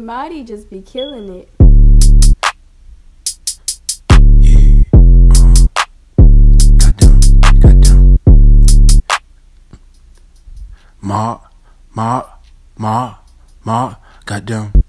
Marty just be killing it. Uh. Ma. Ma. Ma. Ma. Goddamn.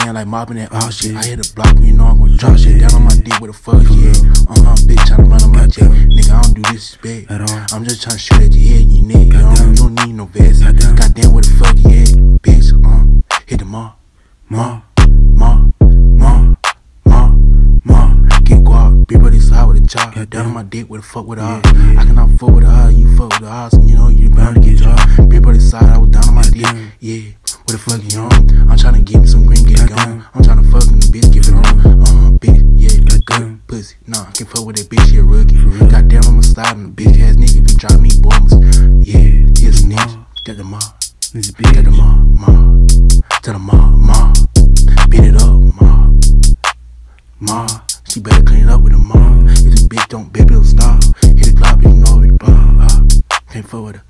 Saying like mopping that all shit. I hit a block, you know I'm gonna drop shit down on my dick with a fuck yeah. Uh huh, bitch, tryna run on my jet. Nigga, I don't do disrespect At all. I'm just tryna shoot at your head, you neck. You don't, you don't need no vest. Goddamn. Goddamn, where the fuck you at, bitch? Uh, hit the ma, ma, ma, ma, ma, ma. Get guap, be ready side with a chop. Down on my dick with a fuck with a Yeah, yeah. I cannot fuck with a you fuck with a hog, so you know you bound to get dropped. Be ready side, I was down on my dick. Yeah, where the fuck you on? I'm tryna get me some green, get it gone. I'm tryna fuck in the bitch, give it on. Uh, bitch, yeah, Goddamn. good pussy. Nah, I can't fuck with that bitch, she a rookie. Goddamn, I'm a slide on the bitch ass nigga. If you drop me, boy, I'm a, yeah, yes, nigga. Get the ma, This get the bitch. ma, ma, tell the ma, ma, beat it up, ma, ma. She better clean up with a ma. If this bitch don't, baby, it'll stop. Hit the clock, you know it, blah, blah. Can't fuck with her.